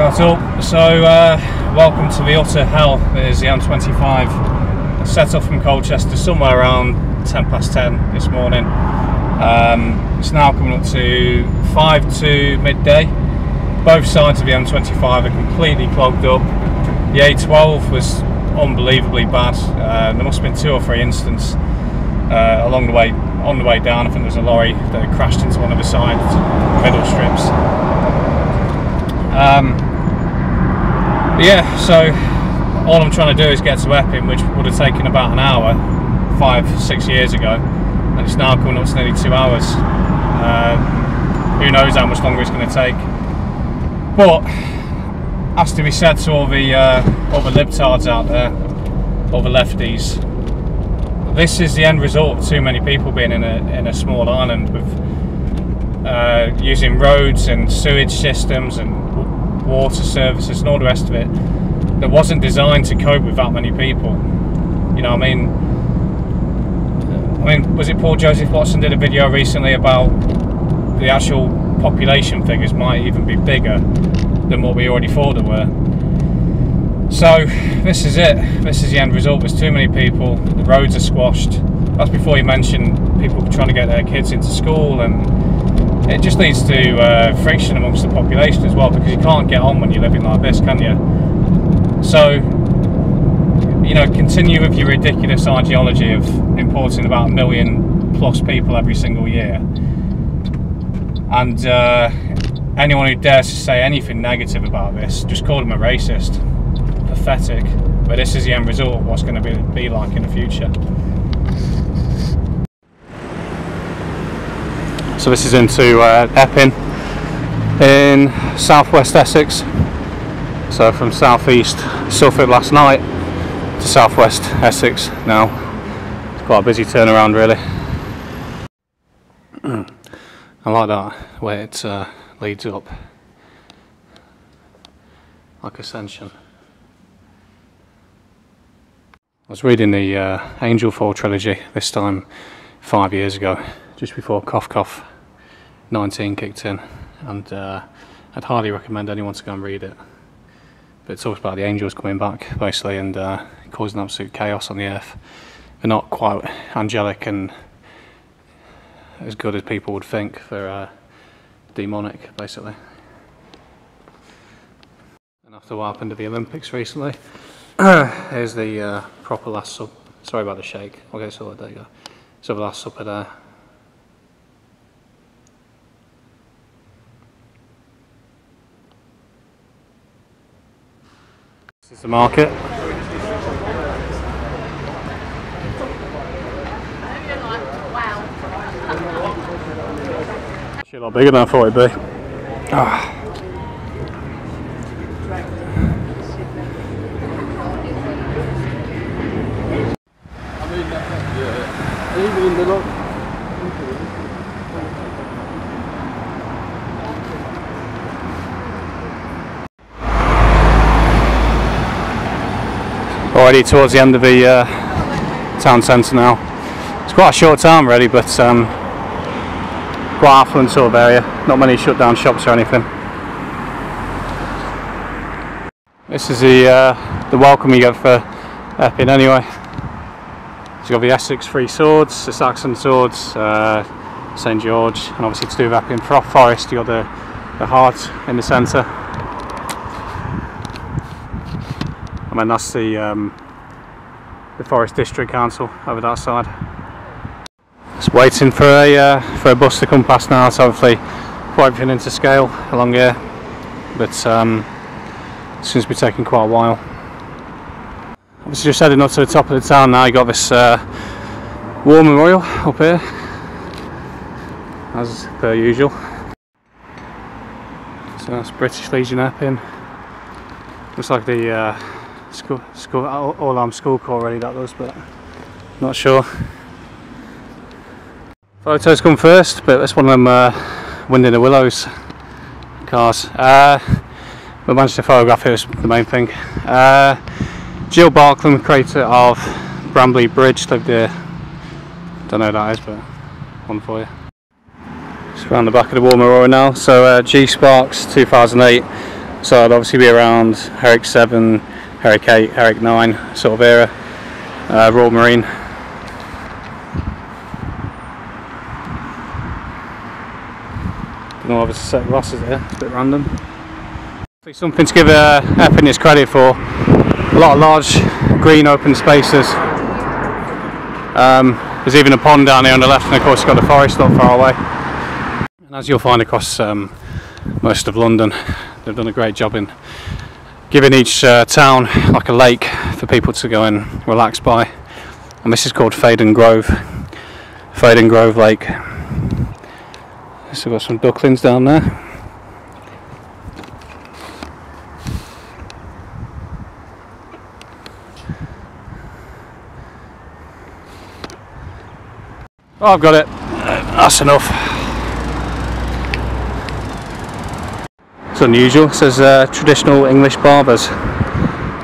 Right up, so uh, welcome to the utter hell that is the M25. I set off from Colchester somewhere around 10 past 10 this morning. Um, it's now coming up to 5 to midday. Both sides of the M25 are completely clogged up. The A12 was unbelievably bad. Uh, there must have been two or three incidents uh, along the way, on the way down. I think there was a lorry that crashed into one of the side middle strips. Um, but yeah, so all I'm trying to do is get to Epping, which would have taken about an hour five, six years ago, and it's now coming up to nearly two hours. Uh, who knows how much longer it's going to take? But has to be said to all the uh, all the libtards out there, all the lefties. This is the end result of too many people being in a in a small island with uh, using roads and sewage systems and water services and all the rest of it that wasn't designed to cope with that many people. You know, I mean, I mean, was it Paul Joseph Watson did a video recently about the actual population figures might even be bigger than what we already thought they were. So this is it. This is the end result. There's too many people. The roads are squashed. That's before you mention people trying to get their kids into school and it just leads to uh, friction amongst the population as well because you can't get on when you're living like this, can you? So, you know, continue with your ridiculous ideology of importing about a million plus people every single year. And uh, anyone who dares to say anything negative about this, just call them a racist. Pathetic. But this is the end result of what's going to be, be like in the future. So this is into uh, Epping in southwest Essex. So from southeast Suffolk last night to southwest Essex now. It's quite a busy turnaround really. I like that way it uh, leads up. Like Ascension. I was reading the uh, Angelfall trilogy this time five years ago, just before Cough Cough 19 kicked in, and uh, I'd highly recommend anyone to go and read it. But it talks about the angels coming back, basically, and uh, causing absolute chaos on the earth. They're not quite angelic and as good as people would think for uh, demonic, basically. And after what happened at the Olympics recently, here's the uh, proper last sub. Sorry about the shake. Okay, so there you go. So the last supper there. This is the market. Actually a lot bigger than I thought it'd be. Ah. Already towards the end of the uh, town centre now. It's quite a short time really, but um, quite affluent sort of area. Not many shut down shops or anything. This is the uh, the welcome you get for Epping anyway. You've got the Essex Three Swords, the Saxon Swords, uh, St George, and obviously to do with Epping Forest, you've got the, the heart in the centre. Mean that's the um, the Forest District Council over that side. Just waiting for a uh, for a bus to come past now, so hopefully put everything into scale along here. But um, it seems to be taking quite a while. Obviously, just heading up to the top of the town now. You got this uh, war memorial up here, as per usual. So that's British Legion up in. Looks like the uh, school, school, all armed school corps already that does, but not sure. Photos come first, but that's one of them uh, wind in the willows cars. Uh, we managed to photograph it was the main thing. Uh, Jill Barklem, creator of Bramley Bridge, lived here. Don't know who that is, but one for you. Just around the back of the War Memorial now. So uh, G Sparks 2008 So I'd obviously be around Herrick 7, Herrick 8, Herrick 9 sort of era, uh, Royal Marine. Don't know if it's a set of glasses there, it's a bit random. Something to give uh, his credit for. A lot of large green open spaces. Um, there's even a pond down here on the left and of course you've got the forest not far away. And as you'll find across um, most of London, they've done a great job in giving each uh, town like a lake for people to go and relax by. And this is called Faden Grove. Faden Grove Lake. So we've got some ducklings down there. Oh, I've got it. That's enough. It's unusual. It says uh, traditional English barbers.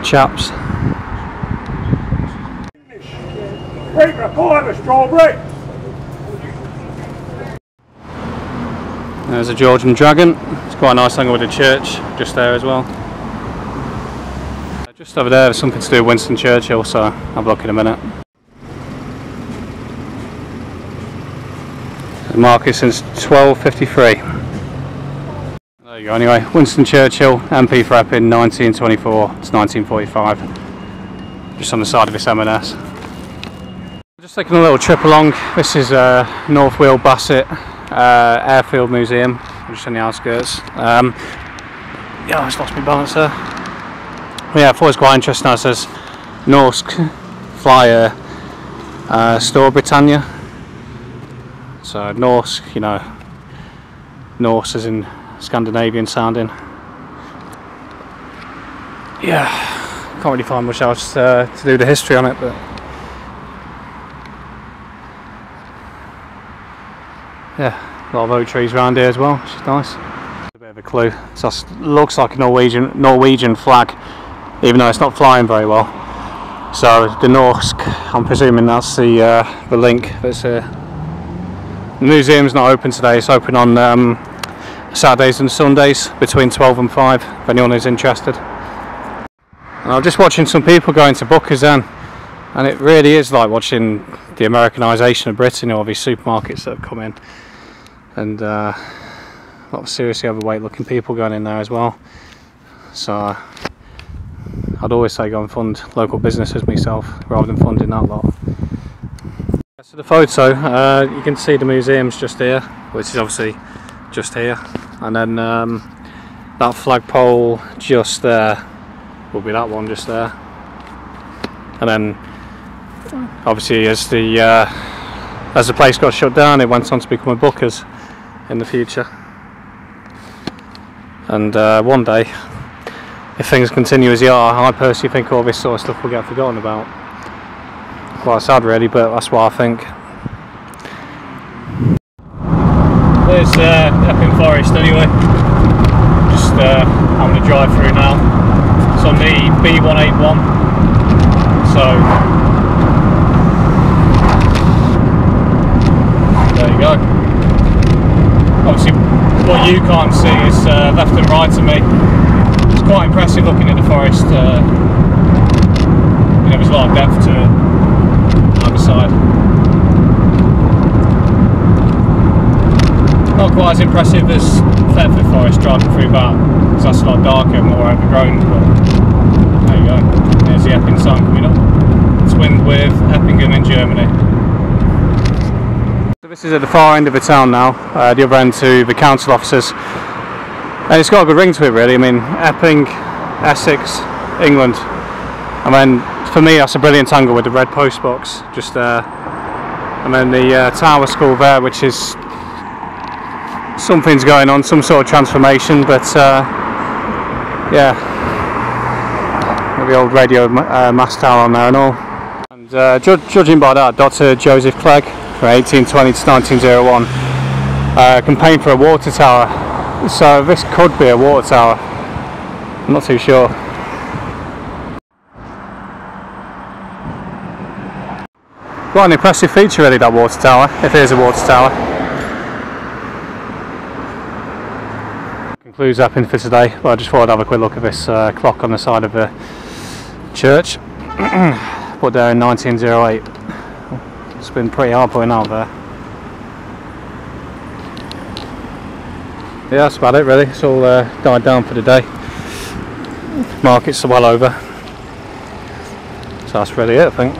Chaps. Report, strawberry. There's a Georgian dragon. It's quite a nice angle with the church just there as well. Just over there, there's something to do with Winston Churchill, so I'll a look in a minute. market since 1253. There you go, anyway, Winston Churchill, MP for Epping, 1924 to 1945. Just on the side of this M&S. Just taking a little trip along, this is uh, North Weald Bassett uh, Airfield Museum, just on the outskirts. Um, yeah, I just lost my balance there. Yeah, I thought it was quite interesting, it says Norsk Flyer uh, Store Britannia so Norse, you know, Norse as in Scandinavian sounding. Yeah, can't really find much else uh, to do the history on it, but yeah, a lot of oak trees around here as well, which is nice. A bit of a clue. So looks like a Norwegian Norwegian flag, even though it's not flying very well. So the Norsk, I'm presuming that's the uh, the link that's uh, the museum's not open today, it's open on um, Saturdays and Sundays between 12 and 5 if anyone is interested. And I'm just watching some people going to Booker's and it really is like watching the Americanisation of Britain, all these supermarkets that have come in and uh, a lot of seriously overweight looking people going in there as well. So I'd always say go and fund local businesses myself rather than funding that lot. So the photo, uh, you can see the museum's just here, which is obviously just here, and then um, that flagpole just there will be that one just there, and then obviously as the uh, as the place got shut down, it went on to become a Booker's in the future, and uh, one day, if things continue as they are, I personally think all this sort of stuff will get forgotten about. Quite sad really, but that's what I think. There's uh, Epping Forest anyway. Just uh, going to drive through now. It's on the B181. So there you go. Obviously, what you can't see is uh, left and right of me. It's quite impressive looking at the forest. Uh, you know, there's a lot of depth to it side. Not quite as impressive as Thetford Forest driving through that, because that's a lot darker and more overgrown, but there you go. There's the Epping sign coming up. Twinned with Eppingen in Germany. So this is at the far end of the town now, uh, the other end to the council offices. And it's got a good ring to it really, I mean Epping, Essex, England. And then for me that's a brilliant angle with the red post box just there and then the uh, tower school there which is something's going on some sort of transformation but uh, yeah. The old radio uh, mast tower on there and all. And uh, ju judging by that Dr Joseph Clegg from 1820 to 1901 uh, campaigned for a water tower. So this could be a water tower. I'm not too sure. Quite an impressive feature really that water tower, if it is a water tower. Concludes Epping for today. But I just thought I'd have a quick look at this uh, clock on the side of the church. Put there in 1908. It's been pretty hard putting out there. Yeah, that's about it really. It's all uh, died down for the day. Markets are well over. So that's really it, I think.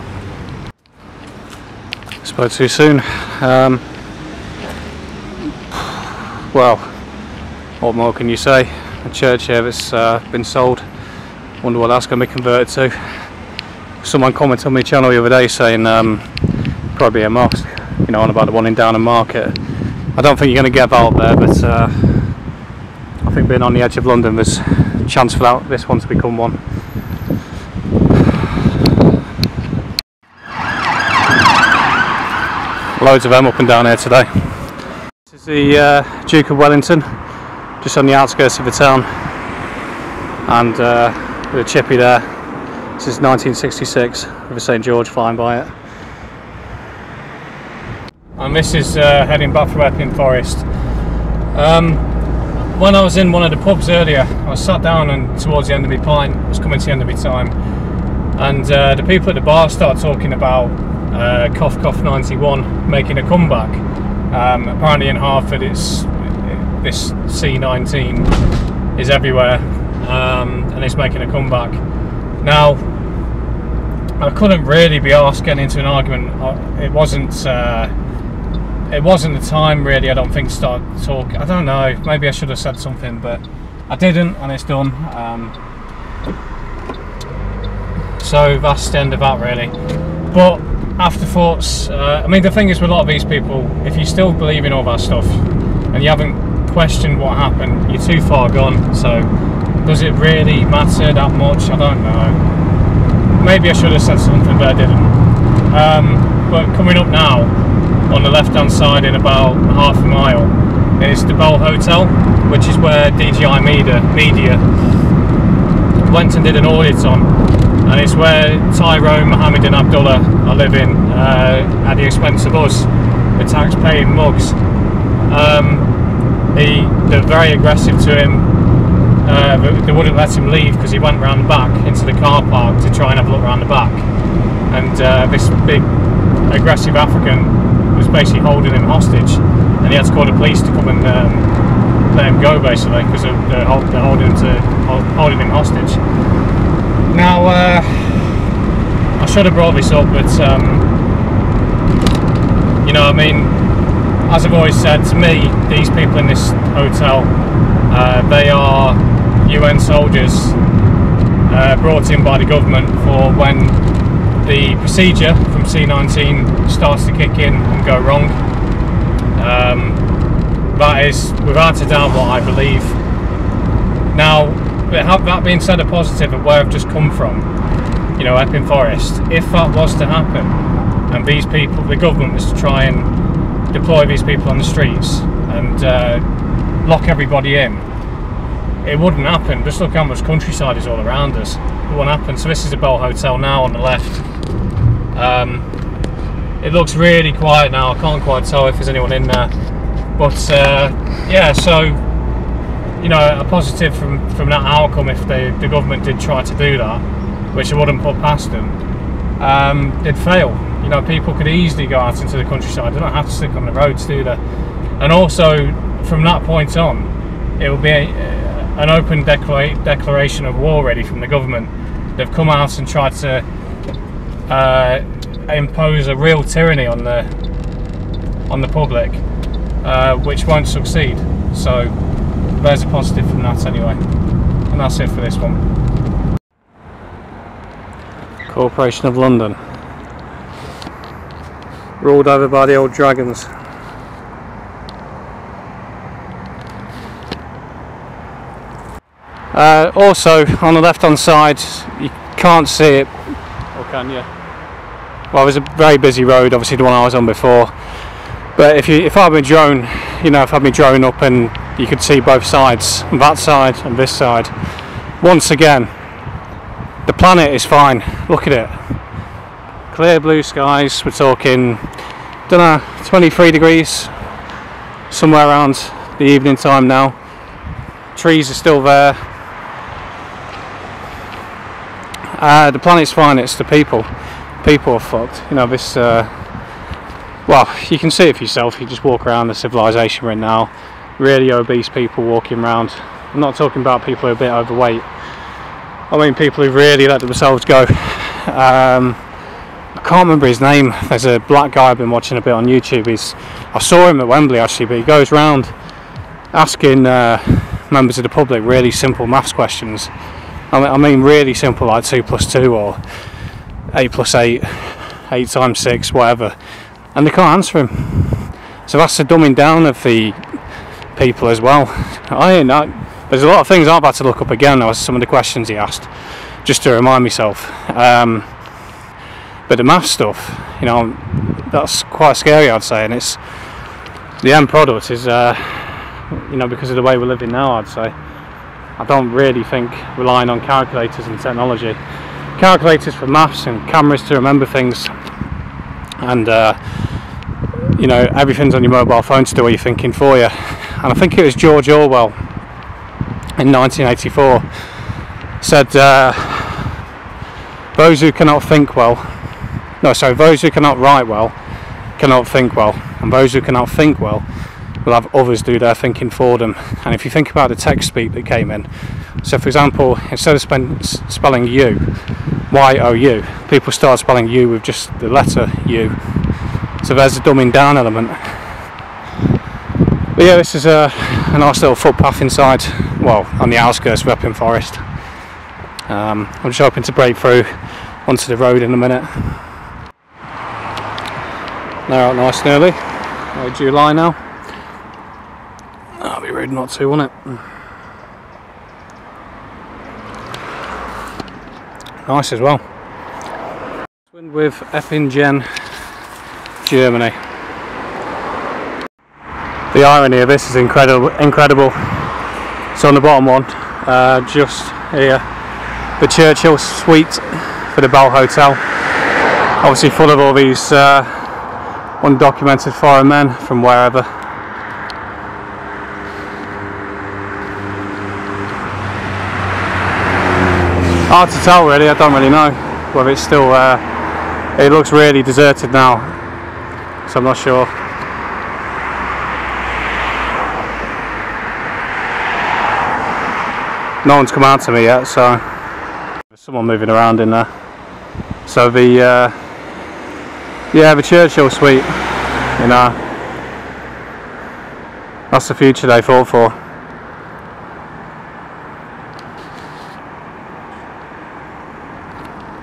Spoke too soon. Um, well, what more can you say? A church here that's uh, been sold. Wonder what that's going to be converted to. Someone commented on my channel the other day saying um, probably a mosque. You know, on about the one in Downham Market. I don't think you're going to get up there, but uh, I think being on the edge of London, there's a chance for that, this one to become one. Loads of them up and down here today. This is the uh, Duke of Wellington, just on the outskirts of the town, and uh, with chippy there. Is 1966 with a St George flying by it. And this is uh, heading back from Epping Forest. Um, when I was in one of the pubs earlier, I sat down and towards the end of my pint, it was coming to the end of my time, and uh, the people at the bar started talking about uh, Cough Cough 91 making a comeback. Um, apparently in Hertford, it's this C19 is everywhere, um, and it's making a comeback. Now, I couldn't really be asked getting into an argument. It wasn't. Uh, it wasn't the time really. I don't think to start talk. I don't know. Maybe I should have said something, but I didn't, and it's done. Um, so that's the end of that really. But afterthoughts. Uh, I mean, the thing is with a lot of these people, if you still believe in all that stuff and you haven't questioned what happened, you're too far gone. So does it really matter that much? I don't know. Maybe I should have said something, but I didn't. Um, but coming up now, on the left hand side in about half a mile, is the Bell Hotel, which is where DJI Media, Media went and did an audit on. And it's where Tyrone, Mohammed, and Abdullah are living uh, at the expense of us, the tax paying mugs. Um, he, they're very aggressive to him, uh, they wouldn't let him leave because he went round the back into the car park to try and have a look round the back. And uh, this big aggressive African was basically holding him hostage, and he had to call the police to come and um, let him go basically because they're, they're, holding him to holding him hostage. Now, uh, I should have brought this up, but um, you know, I mean, as I've always said, to me, these people in this hotel, uh, they are UN soldiers uh, brought in by the government for when the procedure from C19 starts to kick in and go wrong. Um, that is, without a doubt, what I believe. Now, that being said, a positive of where I've just come from, you know, Epping Forest, if that was to happen, and these people, the government was to try and deploy these people on the streets and uh, lock everybody in, it wouldn't happen. Just look how much countryside is all around us. It won't happen. So this is the Bell Hotel now on the left. Um, it looks really quiet now. I can't quite tell if there's anyone in there. But uh, yeah, so you know, a positive from from that outcome if the the government did try to do that, which I wouldn't put past them, um, they'd fail. You know, people could easily go out into the countryside. They don't have to stick on the roads, do they? And also, from that point on, it will be a, an open declara- declaration of war ready from the government. They've come out and tried to uh, impose a real tyranny on the on the public, uh, which won't succeed. So there's a positive from that anyway. And that's it for this one. Corporation of London. Ruled over by the old dragons. Uh, also, on the left hand side, you can't see it, or can you? Well, there's a very busy road, obviously the one I was on before. But if you, if I had my drone, you know, if I had my drone up and you could see both sides, that side and this side. Once again, the planet is fine. Look at it. Clear blue skies. We're talking, don't know, 23 degrees, somewhere around the evening time now. trees are still there. Uh, the planet's fine, it's the people. People are fucked. You know, this. Uh, well, you can see it for yourself. You just walk around the civilization we're in now. Really obese people walking around. I'm not talking about people who are a bit overweight. I mean people who really let themselves go. Um, can't remember his name. There's a black guy I've been watching a bit on YouTube. He's I saw him at Wembley actually, but he goes around asking uh, members of the public really simple maths questions. I mean, I mean really simple, like two plus two or eight plus eight, eight times six, whatever, and they can't answer him. So that's the dumbing down of the people as well. I that. There's a lot of things I've had to look up again. There was some of the questions he asked, just to remind myself. Um, but the math stuff, you know, that's quite scary, I'd say, and it's the end product is, uh, you know, because of the way we're living now, I'd say. I don't really think relying on calculators and technology, calculators for maths and cameras to remember things, and uh, you know, everything's on your mobile phone to do what you're thinking for you. And I think it was George Orwell in 1984 said, uh, "Those who cannot think well." No, sorry, those who cannot write well cannot think well, and those who cannot think well will have others do their thinking for them. And if you think about the text speak that came in, so for example, instead of spend, spelling you, Y O U, people start spelling you with just the letter U. So there's a dumbing down element. But yeah, this is a, a nice little footpath inside, well, on the outskirts of Epping Forest. Um, I'm just hoping to break through onto the road in a minute. They're out nice and early. Uh, July now. That'll be rude not to, won't it? Nice as well. Wind with Eppingen, Germany. The irony of this is incredible. Incredible. So on the bottom one, uh, just here, the Churchill Suite for the Bell Hotel. Obviously full of all these uh, undocumented foreign men from wherever. Hard to tell really, I don't really know whether it's still, uh, it looks really deserted now, so I'm not sure. No one's come out to me yet, so there's someone moving around in there. So the uh, yeah, the Churchill suite, you know, that's the future they fought for.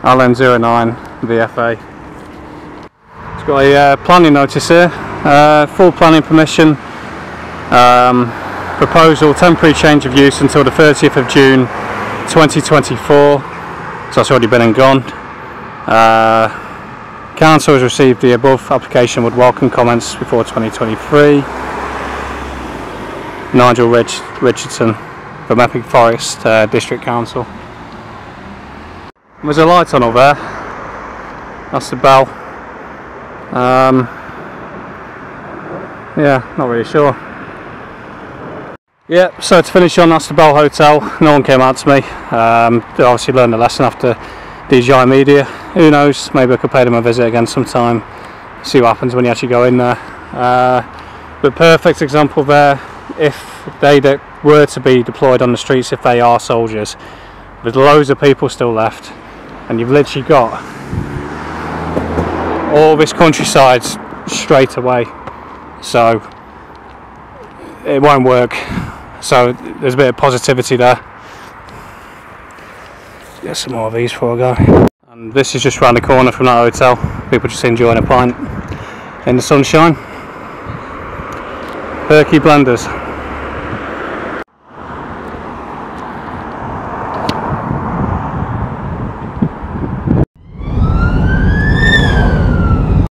LN09 VFA. It's got a uh, planning notice here, uh, full planning permission, um, proposal, temporary change of use until the 30th of June 2024, so that's already been and gone. Uh, Council has received the above application would welcome comments before 2023. Nigel Rich Richardson from Epping Forest uh, District Council. There's a light on over there. That's the bell. Um, yeah, not really sure. Yeah, so to finish on, that's the Bell Hotel. No one came out to me. Um, they obviously learned a lesson after DJI Media. Who knows? Maybe I could pay them a visit again sometime. See what happens when you actually go in there. Uh, but perfect example there. If they were to be deployed on the streets, if they are soldiers, there's loads of people still left, and you've literally got all this countryside straight away. So it won't work. So there's a bit of positivity there get some more of these before I go. And this is just round the corner from that hotel. People just enjoying a pint in the sunshine. Perky blenders.